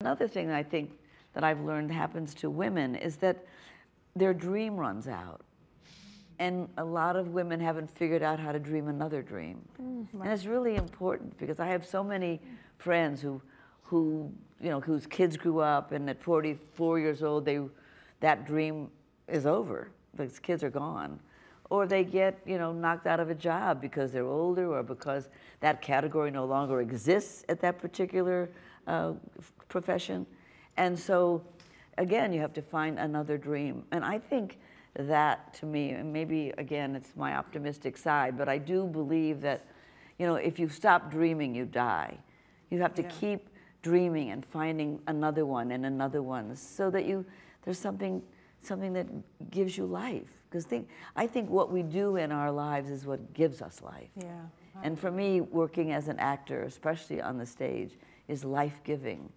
Another thing I think that I've learned happens to women is that their dream runs out. And a lot of women haven't figured out how to dream another dream. Mm, right. And it's really important because I have so many friends who, who, you know, whose kids grew up and at 44 years old, they, that dream is over. Those kids are gone. Or they get, you know, knocked out of a job because they're older or because that category no longer exists at that particular uh, profession. And so, again, you have to find another dream. And I think that to me, and maybe again, it's my optimistic side, but I do believe that, you know, if you stop dreaming, you die. You have to yeah. keep dreaming and finding another one and another one so that you, there's something, something that gives you life. Because think, I think what we do in our lives is what gives us life. Yeah. And for me, working as an actor, especially on the stage, is life-giving